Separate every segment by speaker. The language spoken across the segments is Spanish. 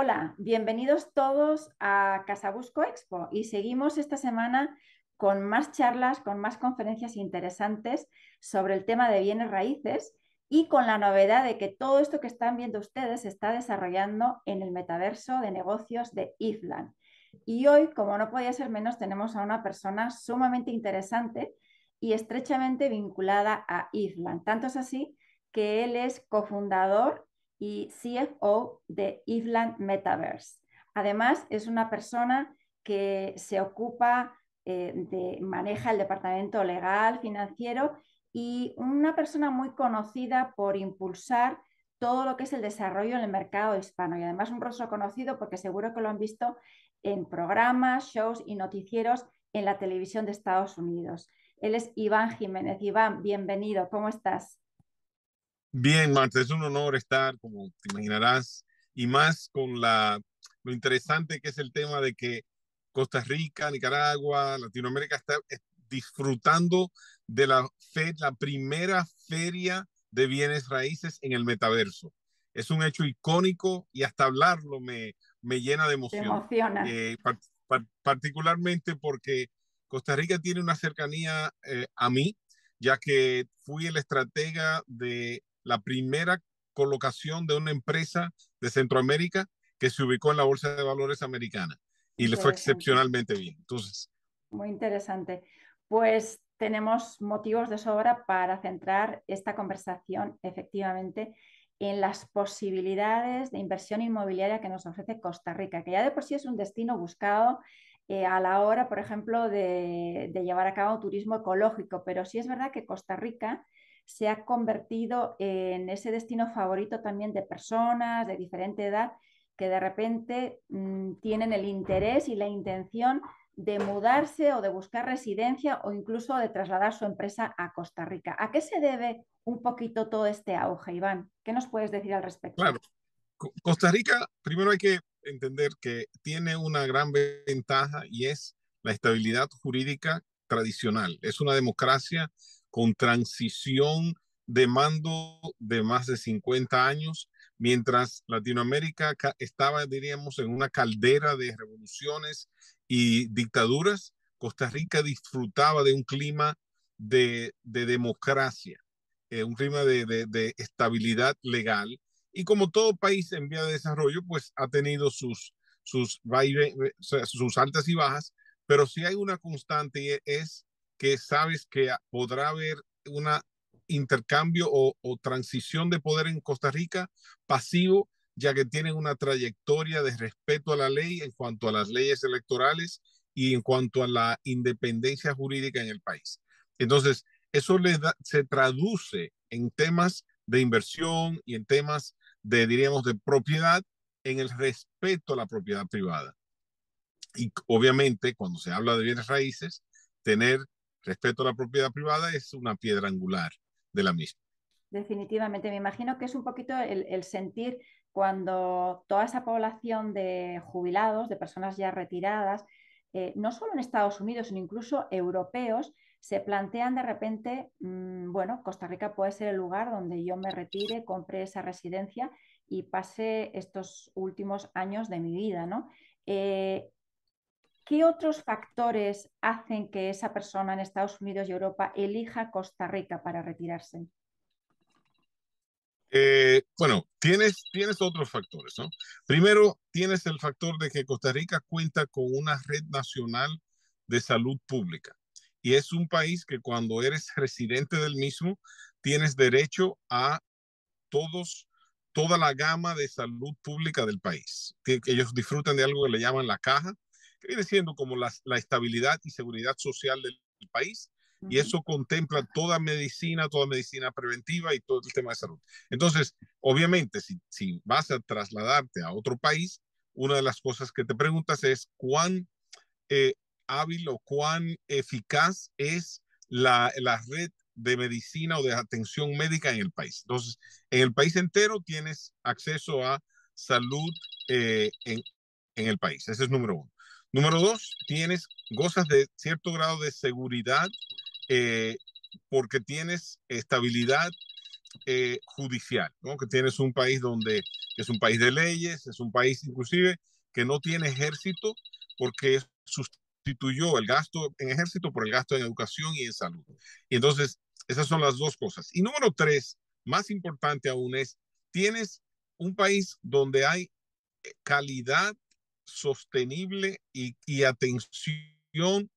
Speaker 1: Hola, bienvenidos todos a Casabusco Expo y seguimos esta semana con más charlas, con más conferencias interesantes sobre el tema de bienes raíces y con la novedad de que todo esto que están viendo ustedes se está desarrollando en el metaverso de negocios de Island. Y hoy, como no podía ser menos, tenemos a una persona sumamente interesante y estrechamente vinculada a Island. Tanto es así que él es cofundador y CFO de Island Metaverse. Además, es una persona que se ocupa eh, de, maneja el departamento legal, financiero y una persona muy conocida por impulsar todo lo que es el desarrollo en el mercado hispano y además un rostro conocido porque seguro que lo han visto en programas, shows y noticieros en la televisión de Estados Unidos. Él es Iván Jiménez. Iván, bienvenido, ¿cómo estás?
Speaker 2: Bien, Marta, es un honor estar, como te imaginarás, y más con la, lo interesante que es el tema de que Costa Rica, Nicaragua, Latinoamérica está disfrutando de la, fe, la primera feria de bienes raíces en el metaverso. Es un hecho icónico y hasta hablarlo me, me llena de emoción.
Speaker 1: emociona.
Speaker 2: Eh, particularmente porque Costa Rica tiene una cercanía eh, a mí, ya que fui el estratega de la primera colocación de una empresa de Centroamérica que se ubicó en la Bolsa de Valores americana y le fue excepcionalmente bien. Entonces.
Speaker 1: Muy interesante. Pues tenemos motivos de sobra para centrar esta conversación efectivamente en las posibilidades de inversión inmobiliaria que nos ofrece Costa Rica, que ya de por sí es un destino buscado eh, a la hora, por ejemplo, de, de, llevar a cabo turismo ecológico, pero sí es verdad que Costa Rica se ha convertido en ese destino favorito también de personas de diferente edad que de repente mm, tienen el interés y la intención de mudarse o de buscar residencia o incluso de trasladar su empresa a Costa Rica. ¿A qué se debe un poquito todo este auge, Iván? ¿Qué nos puedes decir al respecto?
Speaker 2: Claro, Costa Rica, primero hay que entender que tiene una gran ventaja y es la estabilidad jurídica tradicional. Es una democracia con transición de mando de más de 50 años, mientras Latinoamérica estaba, diríamos, en una caldera de revoluciones y dictaduras, Costa Rica disfrutaba de un clima de, democracia, eh, un clima de, estabilidad legal. Y como todo país en vía de desarrollo, pues ha tenido sus, sus, sus altas y bajas, pero si hay una constante y es que sabes que podrá haber un intercambio o, transición de poder en Costa Rica pasivo, ya que tienen una trayectoria de respeto a la ley en cuanto a las leyes electorales y en cuanto a la independencia jurídica en el país. Entonces, eso les se traduce en temas de inversión y en temas de, diríamos, de propiedad, en el respeto a la propiedad privada. Y obviamente, cuando se habla de bienes raíces, tener respeto a la propiedad privada es una piedra angular de la misma.
Speaker 1: Definitivamente, me imagino que es un poquito el, sentir cuando toda esa población de jubilados, de personas ya retiradas, eh, no solo en Estados Unidos, sino incluso europeos, se plantean de repente, mm, bueno, Costa Rica puede ser el lugar donde yo me retire, compre esa residencia y pase estos últimos años de mi vida, ¿no? Eh, ¿Qué otros factores hacen que esa persona en Estados Unidos y Europa elija Costa Rica para retirarse?
Speaker 2: Eh, bueno, tienes, tienes otros factores, ¿no? Primero, tienes el factor de que Costa Rica cuenta con una red nacional de salud pública y es un país que cuando eres residente del mismo tienes derecho a todos toda la gama de salud pública del país. Ellos disfrutan de algo que le llaman la caja, que viene siendo como la, la estabilidad y seguridad social del, país. Y eso contempla toda medicina, toda medicina preventiva y todo el tema de salud. Entonces, obviamente, si, si vas a trasladarte a otro país, una de las cosas que te preguntas es cuán eh, hábil o cuán eficaz es la, la, red de medicina o de atención médica en el país. Entonces, en el país entero tienes acceso a salud eh, en, en, el país. Ese es número uno. Número dos, tienes, gozas de cierto grado de seguridad eh, porque tienes estabilidad eh, judicial, ¿no? que tienes un país donde es un país de leyes, es un país inclusive que no tiene ejército porque sustituyó el gasto en ejército por el gasto en educación y en salud. Y entonces, esas son las dos cosas. Y número tres, más importante aún es, tienes un país donde hay eh, calidad sostenible y, y atención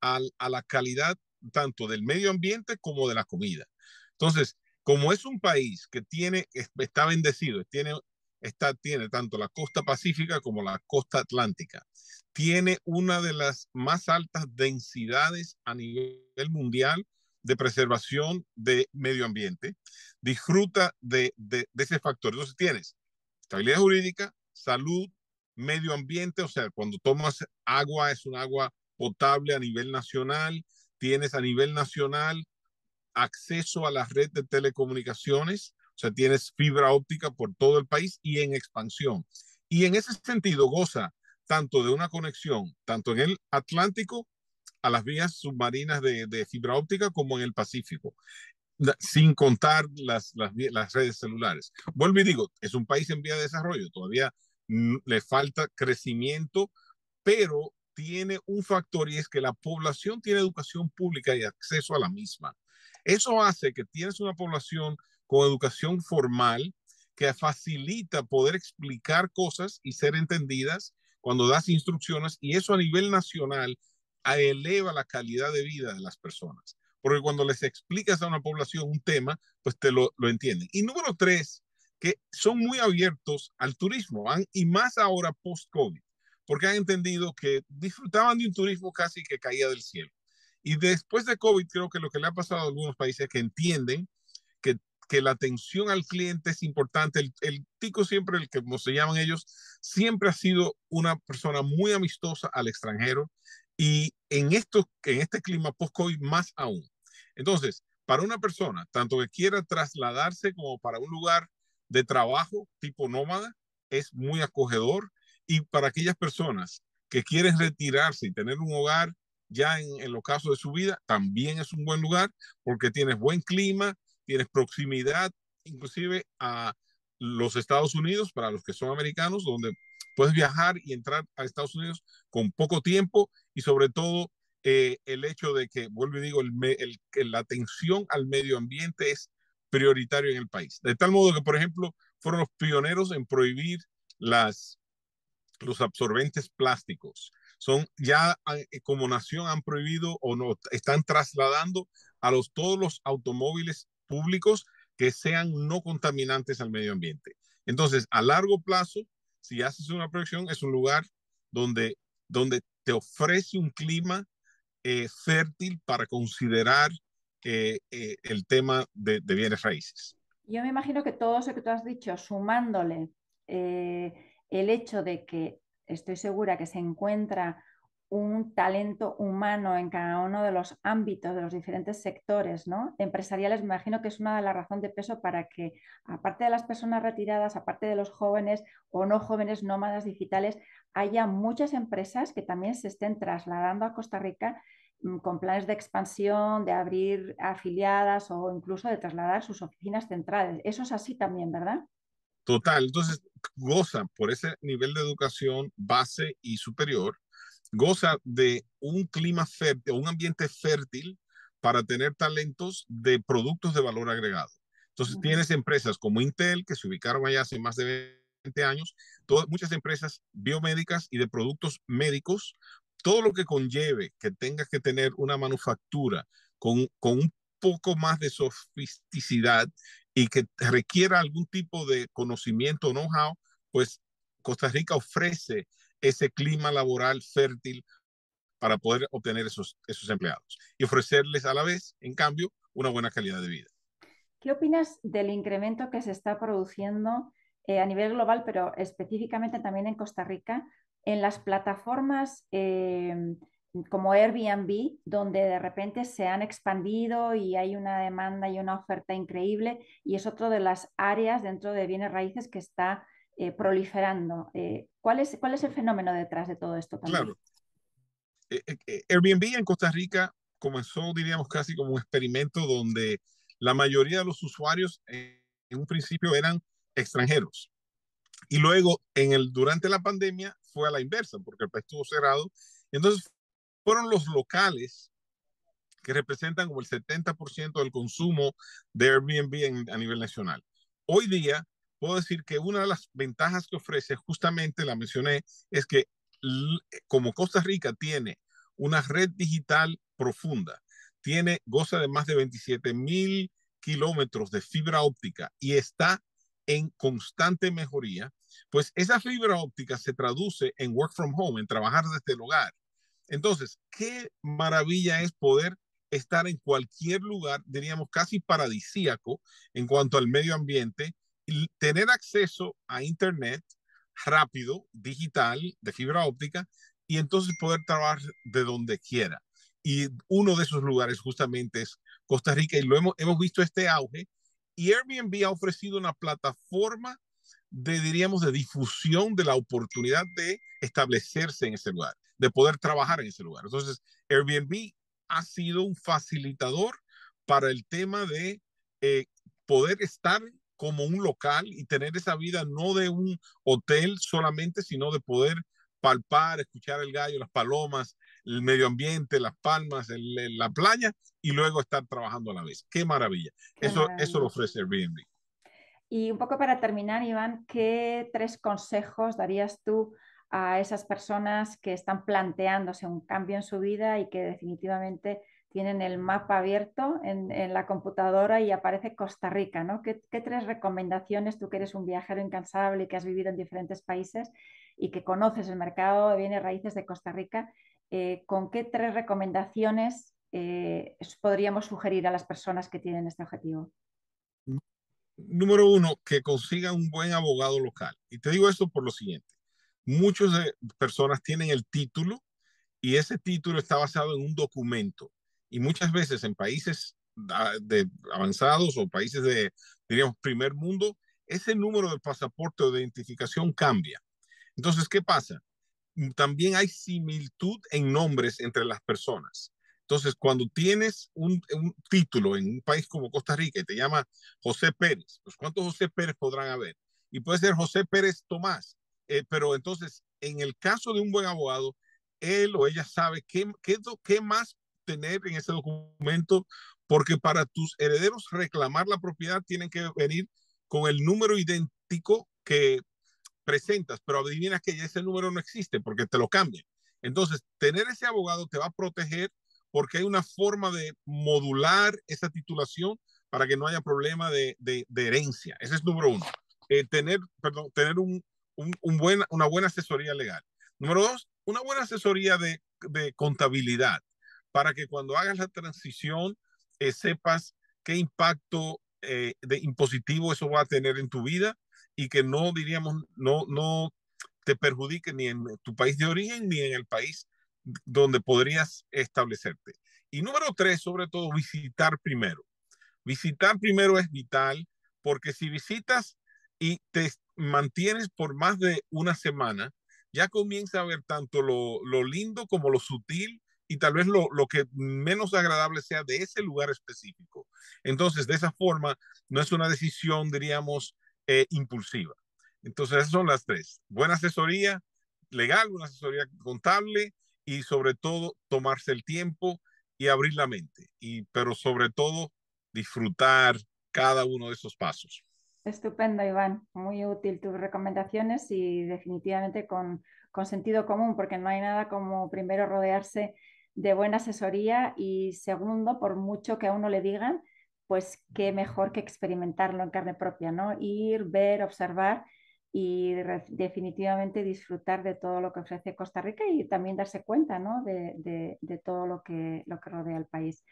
Speaker 2: al, a la calidad tanto del medio ambiente como de la comida. Entonces, como es un país que tiene, está bendecido, tiene, está, tiene tanto la costa pacífica como la costa atlántica, tiene una de las más altas densidades a nivel mundial de preservación de medio ambiente, disfruta de, de, de ese factor. Entonces tienes estabilidad jurídica, salud, medio ambiente, o sea, cuando tomas agua es un agua potable a nivel nacional, tienes a nivel nacional acceso a la red de telecomunicaciones, o sea, tienes fibra óptica por todo el país y en expansión. Y en ese sentido goza tanto de una conexión, tanto en el Atlántico a las vías submarinas de, fibra óptica como en el Pacífico, sin contar las, las, las, redes celulares. Vuelvo y digo, es un país en vía de desarrollo, todavía le falta crecimiento, pero tiene un factor y es que la población tiene educación pública y acceso a la misma. Eso hace que tienes una población con educación formal que facilita poder explicar cosas y ser entendidas cuando das instrucciones y eso a nivel nacional eleva la calidad de vida de las personas. Porque cuando les explicas a una población un tema, pues te lo, lo entienden. Y número tres, que son muy abiertos al turismo y más ahora post-COVID, porque han entendido que disfrutaban de un turismo casi que caía del cielo. Y después de COVID, creo que lo que le ha pasado a algunos países es que entienden que, que la atención al cliente es importante. El, el, tico siempre, el que como se llaman ellos, siempre ha sido una persona muy amistosa al extranjero y en, esto, en este clima post-COVID más aún. Entonces, para una persona, tanto que quiera trasladarse como para un lugar de trabajo tipo nómada, es muy acogedor. Y para aquellas personas que quieren retirarse y tener un hogar ya en, en los casos de su vida, también es un buen lugar porque tienes buen clima, tienes proximidad inclusive a los Estados Unidos, para los que son americanos, donde puedes viajar y entrar a Estados Unidos con poco tiempo y sobre todo eh, el hecho de que, vuelvo y digo, el, la atención al medio ambiente es prioritario en el país. De tal modo que, por ejemplo, fueron los pioneros en prohibir las, los absorbentes plásticos. Son ya eh, como nación han prohibido o no están trasladando a los todos los automóviles públicos que sean no contaminantes al medio ambiente. Entonces, a largo plazo, si haces una proyección, es un lugar donde, donde te ofrece un clima eh, fértil para considerar eh, eh, el tema de, bienes raíces.
Speaker 1: Yo me imagino que todo eso que tú has dicho, sumándole el hecho de que estoy segura que se encuentra un talento humano en cada uno de los ámbitos, de los diferentes sectores ¿no? empresariales, me imagino que es una de las razones de peso para que, aparte de las personas retiradas, aparte de los jóvenes o no jóvenes nómadas digitales, haya muchas empresas que también se estén trasladando a Costa Rica con planes de expansión, de abrir afiliadas o incluso de trasladar sus oficinas centrales. Eso es así también, ¿verdad?
Speaker 2: Total, entonces goza por ese nivel de educación base y superior goza de un clima fértil, un ambiente fértil para tener talentos de productos de valor agregado. Entonces, uh -huh. tienes empresas como Intel, que se ubicaron allá hace más de 20 años, todas, muchas empresas biomédicas y de productos médicos, todo lo que conlleve que tengas que tener una manufactura con, con un poco más de sofisticidad y que requiera algún tipo de conocimiento know-how, pues Costa Rica ofrece ese clima laboral fértil para poder obtener esos, esos empleados y ofrecerles a la vez, en cambio, una buena calidad de vida.
Speaker 1: ¿Qué opinas del incremento que se está produciendo eh, a nivel global, pero específicamente también en Costa Rica, en las plataformas eh, como Airbnb, donde de repente se han expandido y hay una demanda y una oferta increíble, y es otro de las áreas dentro de bienes raíces que está eh, proliferando. Eh, ¿cuál, es, ¿Cuál es el fenómeno detrás de todo esto también?
Speaker 2: Claro. Eh, Airbnb en Costa Rica comenzó, diríamos, casi como un experimento donde la mayoría de los usuarios en un principio eran extranjeros. Y luego, en el, durante la pandemia, fue a la inversa, porque el país estuvo cerrado. Entonces, fueron los locales que representan como el 70% del consumo de Airbnb a nivel nacional. Hoy día, puedo decir que una de las ventajas que ofrece, justamente la mencioné, es que como Costa Rica tiene una red digital profunda, tiene, goza de más de 27 mil kilómetros de fibra óptica y está en constante mejoría, pues esa fibra óptica se traduce en work from home, en trabajar desde el hogar. Entonces, qué maravilla es poder estar en cualquier lugar, diríamos casi paradisíaco en cuanto al medio ambiente, y tener acceso a Internet rápido, digital, de fibra óptica, y entonces poder trabajar de donde quiera. Y uno de esos lugares justamente es Costa Rica, y lo hemos, hemos visto este auge, y Airbnb ha ofrecido una plataforma de, diríamos, de difusión de la oportunidad de establecerse en ese lugar, de poder trabajar en ese lugar. Entonces, Airbnb ha sido un facilitador para el tema de eh, poder estar como un local y tener esa vida no de un hotel solamente, sino de poder palpar, escuchar el gallo, las palomas, el medio ambiente, las palmas, la playa y luego estar trabajando a la vez. Qué maravilla. eso, eso lo ofrece Airbnb.
Speaker 1: Y un poco para terminar, Iván, ¿qué tres consejos darías tú a esas personas que están planteándose un cambio en su vida y que definitivamente tienen el mapa abierto en, la computadora y aparece Costa Rica, ¿no? ¿Qué, tres recomendaciones, tú que eres un viajero incansable y que has vivido en diferentes países y que conoces el mercado de bienes raíces de Costa Rica, eh, ¿con qué tres recomendaciones eh, podríamos sugerir a las personas que tienen este objetivo?
Speaker 2: Número uno, que consigan un buen abogado local. Y te digo esto por lo siguiente. Muchas personas tienen el título y ese título está basado en un documento y muchas veces en países de avanzados o países de, diríamos, primer mundo, ese número de pasaporte o de identificación cambia. Entonces, ¿qué pasa? También hay similitud en nombres entre las personas. Entonces, cuando tienes un, un, título en un país como Costa Rica y te llama José Pérez, pues ¿cuántos José Pérez podrán haber? Y puede ser José Pérez Tomás. Eh, pero entonces, en el caso de un buen abogado, él o ella sabe qué, qué, qué más tener en ese documento, porque para tus herederos reclamar la propiedad tienen que venir con el número idéntico que presentas, pero adivina que ya ese número no existe porque te lo cambian. Entonces, tener ese abogado te va a proteger porque hay una forma de modular esa titulación para que no haya problema de, herencia. Ese es número uno. Eh, tener, perdón, tener una buena asesoría legal. Número dos, una buena asesoría de, de contabilidad para que cuando hagas la transición eh, sepas qué impacto eh, de impositivo eso va a tener en tu vida y que no diríamos, no, no te perjudique ni en tu país de origen ni en el país donde podrías establecerte. Y número tres, sobre todo, visitar primero. Visitar primero es vital porque si visitas y te mantienes por más de una semana, ya comienza a ver tanto lo, lo lindo como lo sutil y tal vez lo, lo, que menos agradable sea de ese lugar específico. Entonces, de esa forma, no es una decisión, diríamos, eh, impulsiva. Entonces, son las tres. Buena asesoría legal, una asesoría contable y sobre todo tomarse el tiempo y abrir la mente. Y, pero sobre todo, disfrutar cada uno de esos pasos.
Speaker 1: Estupendo, Iván. Muy útil tus recomendaciones y definitivamente con, con sentido común, porque no hay nada como primero rodearse de buena asesoría y segundo, por mucho que a uno le digan, pues qué mejor que experimentarlo en carne propia, ¿no? Ir, ver, observar y definitivamente disfrutar de todo lo que ofrece Costa Rica y también darse cuenta, ¿no? De, de, todo lo que, lo que rodea el país.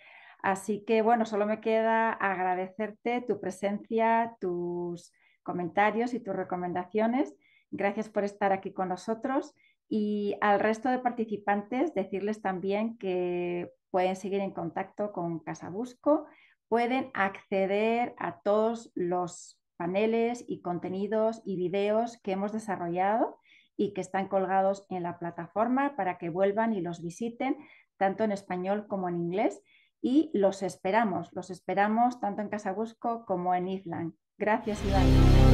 Speaker 1: Así que bueno, solo me queda agradecerte tu presencia, tus comentarios y tus recomendaciones. Gracias por estar aquí con nosotros y al resto de participantes decirles también que pueden seguir en contacto con Casabusco, pueden acceder a todos los paneles y contenidos y videos que hemos desarrollado y que están colgados en la plataforma para que vuelvan y los visiten tanto en español como en inglés y los esperamos, los esperamos tanto en Casabusco como en Island. Gracias, Iván.